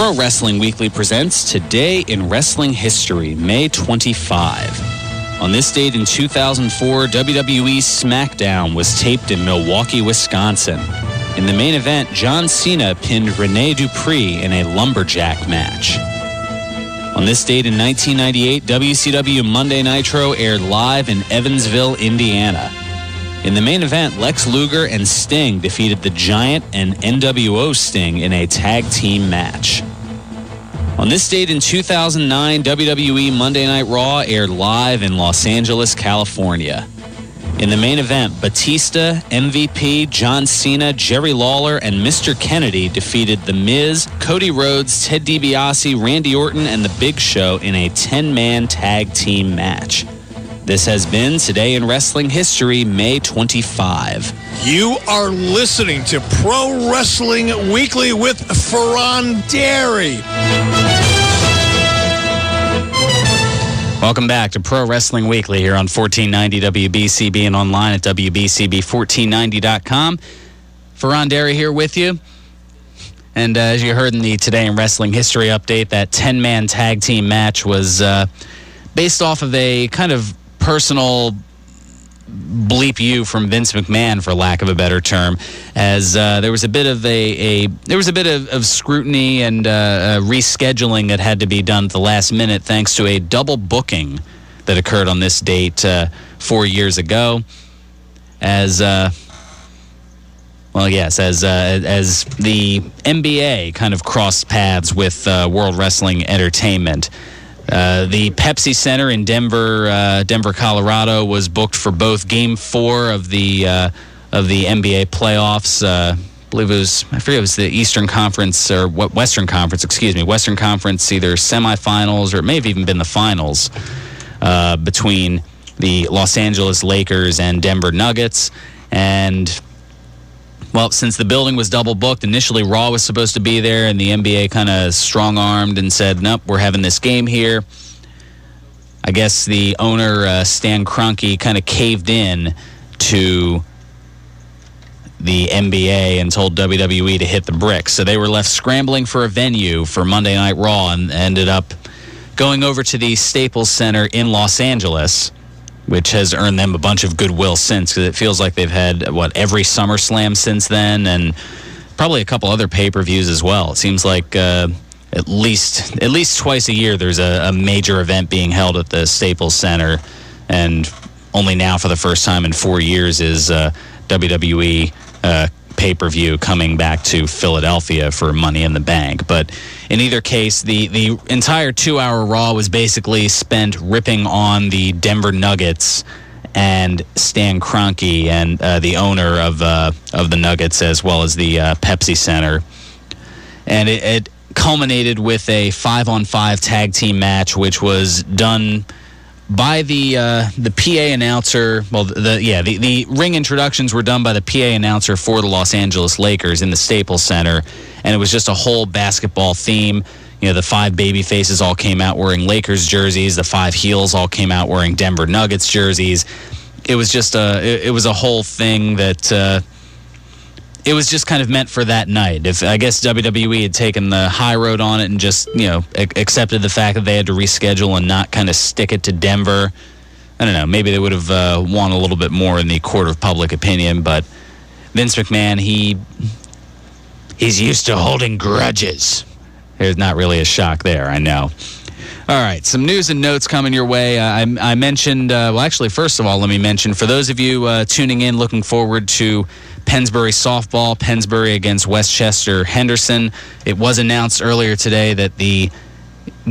Pro Wrestling Weekly presents Today in Wrestling History, May 25. On this date in 2004, WWE SmackDown was taped in Milwaukee, Wisconsin. In the main event, John Cena pinned Rene Dupree in a lumberjack match. On this date in 1998, WCW Monday Nitro aired live in Evansville, Indiana. In the main event, Lex Luger and Sting defeated the Giant and NWO Sting in a tag team match. On this date in 2009, WWE Monday Night Raw aired live in Los Angeles, California. In the main event, Batista, MVP, John Cena, Jerry Lawler, and Mr. Kennedy defeated The Miz, Cody Rhodes, Ted DiBiase, Randy Orton, and The Big Show in a 10 man tag team match. This has been Today in Wrestling History, May 25. You are listening to Pro Wrestling Weekly with Fearon Derry. Welcome back to Pro Wrestling Weekly here on 1490 WBCB and online at WBCB1490.com. Fearon Derry here with you. And uh, as you heard in the Today in Wrestling History update, that 10 man tag team match was uh, based off of a kind of personal bleep you from Vince McMahon, for lack of a better term, as uh, there was a bit of a, a there was a bit of, of scrutiny and uh, uh, rescheduling that had to be done at the last minute, thanks to a double booking that occurred on this date uh, four years ago. As uh, well, yes, as uh, as the NBA kind of crossed paths with World Wrestling Entertainment. Uh, the Pepsi Center in Denver, uh, Denver, Colorado, was booked for both Game Four of the uh, of the NBA playoffs. Uh, I believe it was I forget it was the Eastern Conference or what Western Conference, excuse me, Western Conference, either semifinals or it may have even been the finals uh, between the Los Angeles Lakers and Denver Nuggets, and well, since the building was double booked, initially Raw was supposed to be there, and the NBA kind of strong armed and said, nope, we're having this game here. I guess the owner, uh, Stan Kroenke, kind of caved in to the NBA and told WWE to hit the bricks. So they were left scrambling for a venue for Monday Night Raw and ended up going over to the Staples Center in Los Angeles which has earned them a bunch of goodwill since because it feels like they've had what every SummerSlam since then, and probably a couple other pay per views as well. It seems like uh, at least at least twice a year there's a, a, major event being held at the Staples Center, and only now for the first time in four years is uh, WWE uh, pay per view coming back to Philadelphia for Money in the Bank. But in either case, the, the entire two hour Raw was basically spent ripping on the Denver Nuggets and Stan Kroenke and uh, the owner of uh, of the Nuggets as well as the uh, Pepsi Center, and it, it culminated with a five on five tag team match, which was done by the uh, the PA announcer. Well, the, yeah the, the ring introductions were done by the PA announcer for the Los Angeles Lakers in the Staples Center, and it was just a whole basketball theme. You know, the five baby faces all came out wearing Lakers jerseys. The five heels all came out wearing Denver Nuggets jerseys. It was just a it, it was a whole thing that. Uh, it was just kind of meant for that night. If I guess WWE had taken the high road on it and just you know accepted the fact that they had to reschedule and not kind of stick it to Denver, I don't know. Maybe they would have uh, won a little bit more in the court of public opinion. But Vince McMahon, he he's used to holding grudges. There's not really a shock there, I know. All right, some news and notes coming your way. I, I mentioned, uh, well, actually, first of all, let me mention for those of you uh, tuning in, looking forward to Pennsbury softball, Pennsbury against Westchester Henderson. It was announced earlier today that the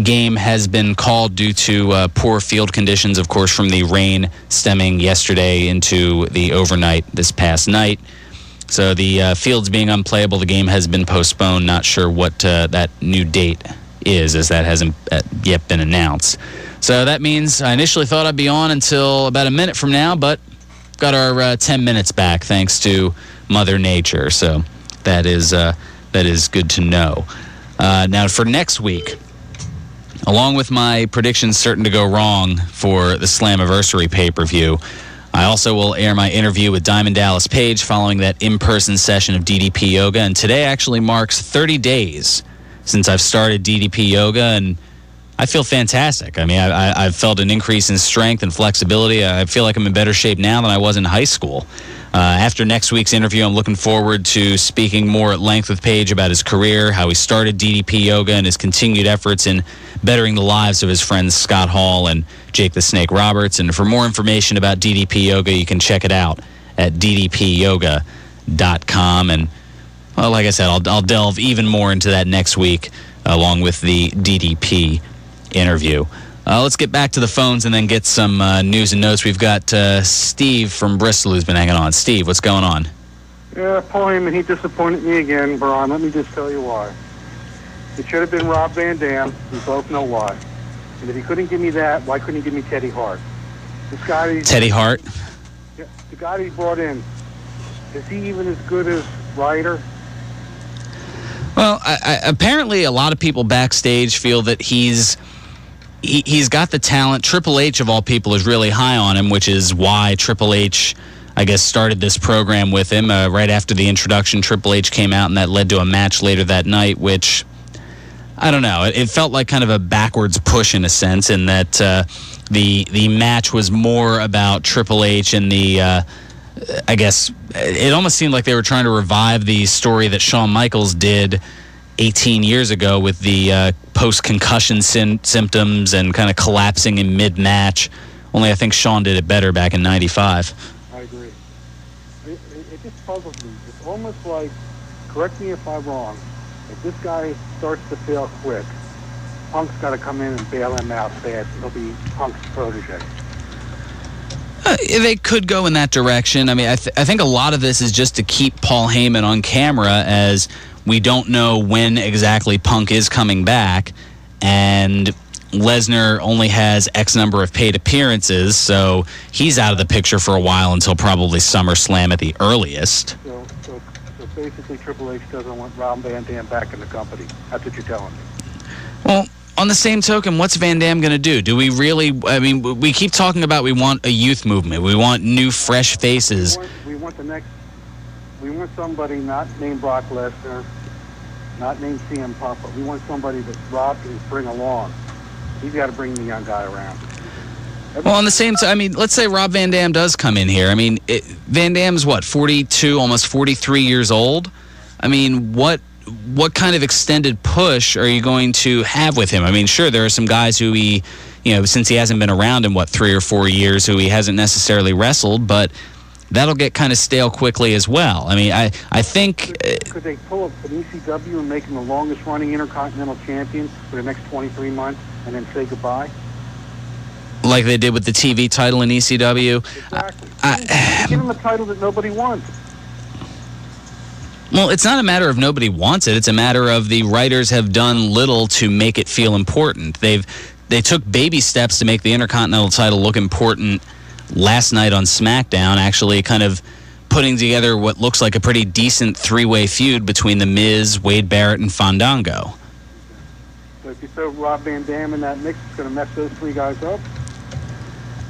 game has been called due to uh, poor field conditions, of course, from the rain stemming yesterday into the overnight this past night. So the uh, field's being unplayable. The game has been postponed. Not sure what uh, that new date is, as that hasn't uh, yet been announced. So that means I initially thought I'd be on until about a minute from now, but got our uh, 10 minutes back thanks to Mother Nature. So that is, uh, that is good to know. Uh, now, for next week, along with my predictions certain to go wrong for the Slammiversary pay per view, I also will air my interview with Diamond Dallas Page following that in person session of DDP Yoga. And today actually marks 30 days since I've started DDP yoga, and I feel fantastic. I mean, I, I, have felt an increase in strength and flexibility. I feel like I'm in better shape now than I was in high school. Uh, after next week's interview, I'm looking forward to speaking more at length with Page about his career, how he started DDP Yoga, and his continued efforts in bettering the lives of his friends Scott Hall and Jake the Snake Roberts. And for more information about DDP Yoga, you can check it out at ddpyoga.com. And, well, like I said, I'll, I'll delve even more into that next week along with the DDP interview. Uh, let's get back to the phones and then get some uh, news and notes. We've got uh, Steve from Bristol who's been hanging on. Steve, what's going on? Yeah, Paul Heyman, he disappointed me again, Braun. Let me just tell you why. It should have been Rob Van Dam. We both know why. And if he couldn't give me that, why couldn't he give me Teddy Hart? This guy. Teddy Hart. Yeah, the guy he brought in. Is he even as good as Ryder? Well, I, I, apparently, a lot of people backstage feel that he's he, he's got the talent. Triple H, of all people, is really high on him, which is why Triple H, I guess, started this program with him. Uh, right after the introduction, Triple H came out, and that led to a match later that night, which I don't know. It, it felt like kind of a backwards push in a sense, in that uh, the the match was more about Triple H and the. Uh, I guess it almost seemed like they were trying to revive the story that Shawn Michaels did 18 years ago with the uh, post concussion sy- symptoms and kind of collapsing in mid match. Only I think Shawn did it better back in '95. I agree. It, it, it just puzzles me. It's almost like, correct me if I'm wrong, if this guy starts to fail quick, Punk's got to come in and bail him out fast. He'll be Punk's protege. Uh, they could go in that direction. I mean, I, th- I think a lot of this is just to keep Paul Heyman on camera as we don't know when exactly Punk is coming back, and Lesnar only has X number of paid appearances, so he's out of the picture for a while until probably SummerSlam at the earliest. So, so, so basically, Triple H doesn't want Rob Van Dam back in the company. That's what you're telling me. Well, on the same token, what's Van Dam going to do? Do we really? I mean, we keep talking about we want a youth movement. We want new, fresh faces. We want, we want the next we want somebody not named Brock Lesnar, not named CM Punk, but we want somebody that Rob can bring along. He's got to bring the young guy around. Well, on the same time, I mean, let's say Rob Van Dam does come in here. I mean, it, Van Dam's what, 42, almost 43 years old? I mean, what what kind of extended push are you going to have with him? I mean, sure, there are some guys who he, you know, since he hasn't been around in what three or four years, who he hasn't necessarily wrestled, but that'll get kind of stale quickly as well. I mean, I I think. Could, could they pull up an ECW and make him the longest running Intercontinental Champion for the next 23 months and then say goodbye? Like they did with the TV title in ECW. Exactly. I, Give him a title that nobody wants. Well, it's not a matter of nobody wants it. It's a matter of the writers have done little to make it feel important. They've they took baby steps to make the Intercontinental title look important last night on SmackDown, actually kind of putting together what looks like a pretty decent three-way feud between The Miz, Wade Barrett, and Fandango. So if you throw Rob Van Dam in that mix, it's going to mess those three guys up.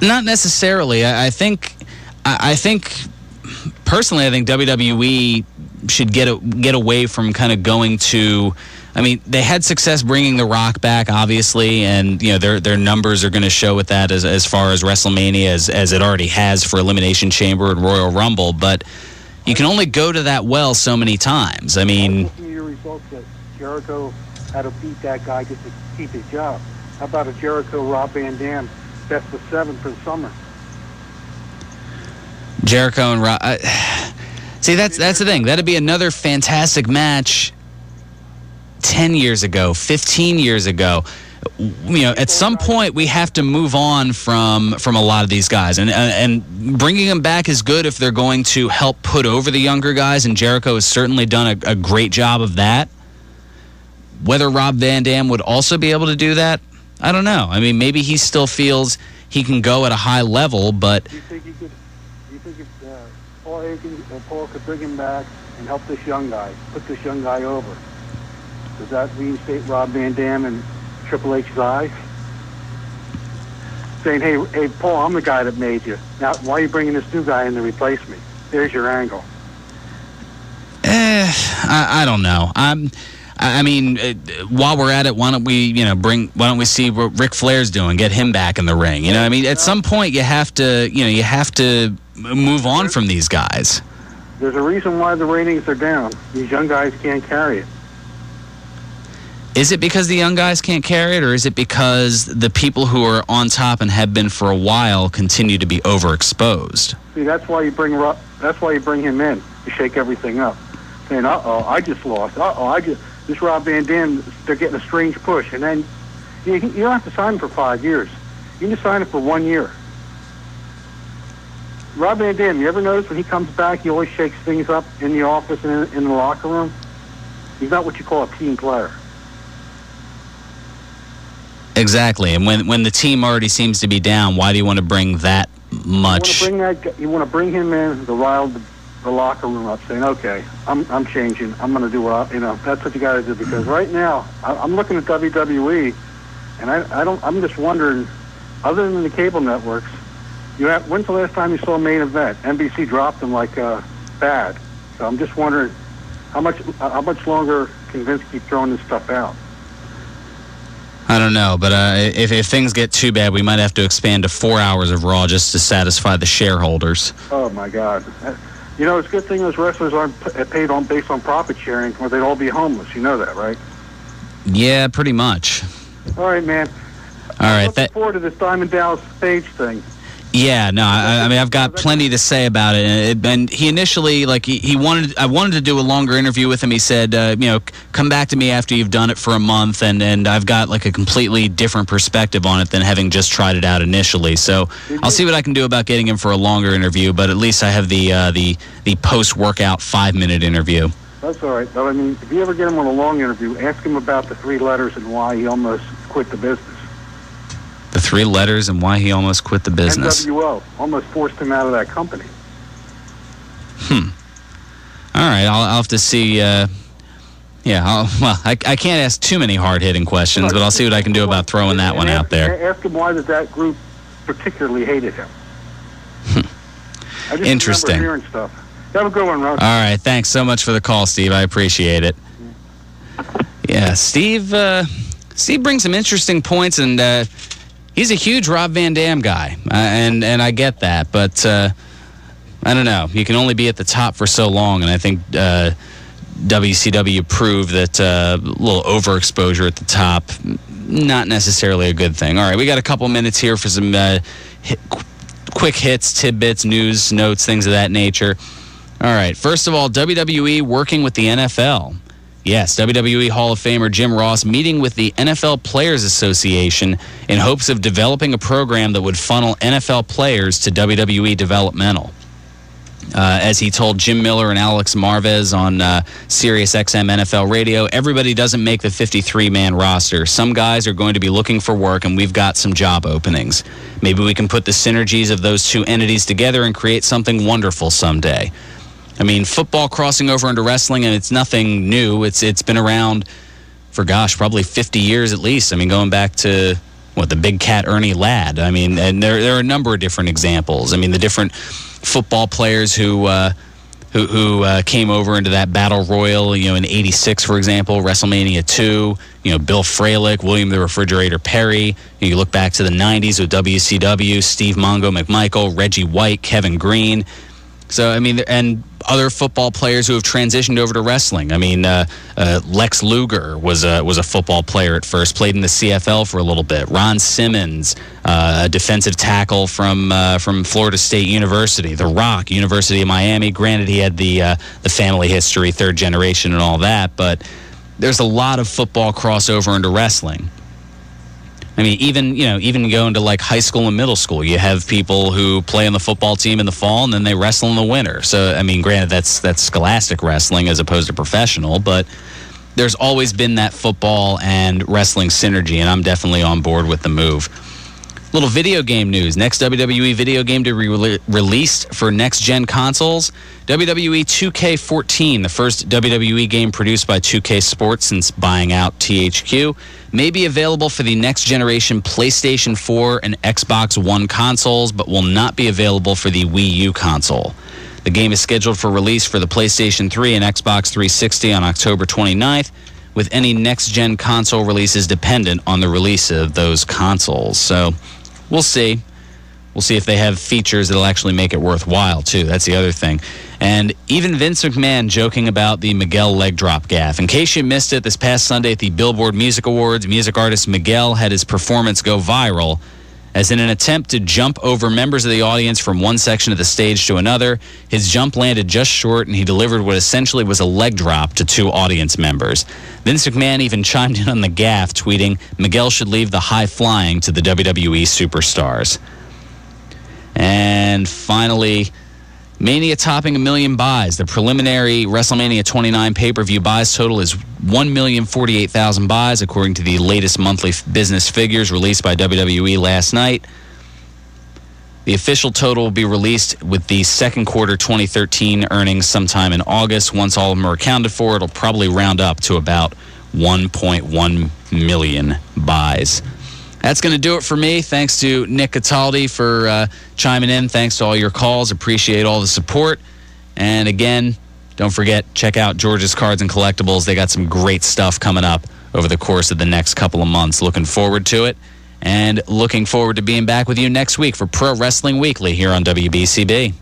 Not necessarily. I, I think. I, I think personally, I think WWE should get a, get away from kind of going to. I mean, they had success bringing The Rock back, obviously, and you know their their numbers are going to show with that as as far as WrestleMania as as it already has for Elimination Chamber and Royal Rumble. But you can only go to that well so many times. I mean, your results that Jericho had to beat that guy just to keep his job. How about a Jericho Rob Van Dam best of seven for the summer? Jericho and Rob. Uh, see, that's that's the thing. That'd be another fantastic match. Ten years ago, fifteen years ago, you know, at some point we have to move on from from a lot of these guys, and uh, and bringing them back is good if they're going to help put over the younger guys. And Jericho has certainly done a, a great job of that. Whether Rob Van Dam would also be able to do that, I don't know. I mean, maybe he still feels he can go at a high level, but. Do you think he could? Do you think if uh, Paul Heyman or Paul could bring him back and help this young guy, put this young guy over? Does that reinstate Rob Van Dam and Triple H's eyes? Saying, hey, hey, Paul, I'm the guy that made you. Now, why are you bringing this new guy in to replace me? There's your angle. Eh, I, I don't know. I'm. I mean, uh, while we're at it, why don't we, you know, bring? Why don't we see what Ric Flair's doing? Get him back in the ring. You know, I mean, at some point you have to, you know, you have to move on from these guys. There's a reason why the ratings are down. These young guys can't carry it. Is it because the young guys can't carry it, or is it because the people who are on top and have been for a while continue to be overexposed? See, that's why you bring that's why you bring him in to shake everything up, saying, "Uh oh, I just lost. Uh oh, I just this Rob Van Dam. They're getting a strange push." And then you, you don't have to sign him for five years. You can just sign him for one year. Rob Van Dam, you ever notice when he comes back, he always shakes things up in the office and in, in the locker room? He's not what you call a team player. Exactly. And when when the team already seems to be down, why do you want to bring that much? You want to bring that. You want to bring him in to rile the, the locker room up, saying, "Okay, I'm I'm changing. I'm going to do what I, you know." That's what you got to do because mm-hmm. right now I, I'm looking at WWE, and I I don't. I'm just wondering, other than the cable networks, you. When's the last time you saw a main event? NBC dropped them like uh, bad. So I'm just wondering, how much how much longer can Vince keep throwing this stuff out? I don't know, but uh, if if things get too bad, we might have to expand to four hours of Raw just to satisfy the shareholders. Oh my God! Uh, You know, it's a good thing those wrestlers aren't paid on based on profit sharing, or they'd all be homeless. You know that, right? Yeah, pretty much. All right, man. All right. Looking That, forward to this Diamond Dallas Page thing. Yeah, no, I, I mean, I've got plenty to say about it. And, he initially, like, he, he wanted, I wanted to do a longer interview with him. He said, uh, you know, come back to me after you've done it for a month, and and I've got like a completely different perspective on it than having just tried it out initially. So I'll see what I can do about getting him for a longer interview. But at least I have the uh, the the post workout five minute interview. That's all right. But I mean, if you ever get him on a long interview, ask him about the three letters and why he almost quit the business. Three letters and why he almost quit the business. NWO almost forced him out of that company. Hmm. All right, I'll, I'll have to see. Uh, yeah, I'll, well, I, I can't ask too many hard hitting questions, but I'll see what I can do about throwing that one out there. Ask him why did that group particularly hated him. I just Interesting. Hearing stuff. Have a good one, Russ. All right, thanks so much for the call, Steve. I appreciate it. Yeah, Steve. Uh, Steve brings some interesting points, and uh, he's a huge Rob Van Dam guy, uh, and and I get that, but uh, I don't know. You can only be at the top for so long, and I think uh, WCW proved that uh, a little overexposure at the top, not necessarily a good thing. All right, we got a couple minutes here for some uh, hit, qu- quick hits, tidbits, news, notes, things of that nature. All right. First of all, WWE working with the NFL. Yes, WWE Hall of Famer Jim Ross meeting with the NFL Players Association in hopes of developing a program that would funnel NFL players to WWE developmental. Uh, as he told Jim Miller and Alex Marvez on uh, Sirius XM NFL Radio, everybody doesn't make the 53 man roster. Some guys are going to be looking for work, and we've got some job openings. Maybe we can put the synergies of those two entities together and create something wonderful someday. I mean, football crossing over into wrestling, and it's nothing new. It's it's been around for gosh, probably 50 years at least. I mean, going back to what the big cat Ernie Ladd. I mean, and there there are a number of different examples. I mean, the different football players who. Uh, who, who uh, came over into that battle royal, you know, in '86, for example, WrestleMania 2. You know, Bill Fralic, William the Refrigerator Perry. You look back to the '90s with WCW, Steve Mongo McMichael, Reggie White, Kevin Greene. So I mean, and other football players who have transitioned over to wrestling. I mean, uh, uh, Lex Luger was a was a football player at first, played in the CFL for a little bit. Ron Simmons, uh, a defensive tackle from uh, from Florida State University. The Rock, University of Miami. Granted, he had the uh, the family history, third generation, and all that, but there's a lot of football crossover into wrestling. I mean, even you know, even going to like high school and middle school, you have people who play on the football team in the fall and then they wrestle in the winter. So, I mean, granted, that's that's scholastic wrestling as opposed to professional, but there's always been that football and wrestling synergy, and I'm definitely on board with the move. Little video game news. Next WWE video game to be rele- released for next gen consoles WWE 2K14, the first WWE game produced by 2K Sports since buying out THQ, may be available for the next generation PlayStation 4 and Xbox One consoles, but will not be available for the Wii U console. The game is scheduled for release for the PlayStation 3 and Xbox 360 on October 29th, with any next gen console releases dependent on the release of those consoles. So we'll see. We'll see if they have features that'll actually make it worthwhile, too. That's the other thing. And even Vince McMahon joking about the Miguel leg drop gaff. In case you missed it, this past Sunday at the Billboard Music Awards, music artist Miguel had his performance go viral as in an attempt to jump over members of the audience from one section of the stage to another, his jump landed just short and he delivered what essentially was a leg drop to two audience members. Vince McMahon even chimed in on the gaff, tweeting, Miguel should leave the high flying to the WWE superstars. And finally, Mania topping a million buys. The preliminary WrestleMania 29 pay per view buys total is 1,048,000 buys, according to the latest monthly business figures released by WWE last night. The official total will be released with the second quarter 2013 earnings sometime in August. Once all of them are accounted for, it'll probably round up to about 1.1 million buys. That's going to do it for me. Thanks to Nick Cataldi for uh, chiming in. Thanks to all your calls. Appreciate all the support. And again, don't forget, check out George's Cards and Collectibles. They got some great stuff coming up over the course of the next couple of months. Looking forward to it. And looking forward to being back with you next week for Pro Wrestling Weekly here on WBCB.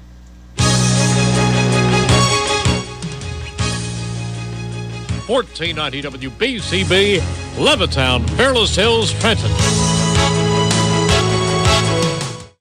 Fourteen ninety WBCB, Levittown, Fairless Hills, Trenton.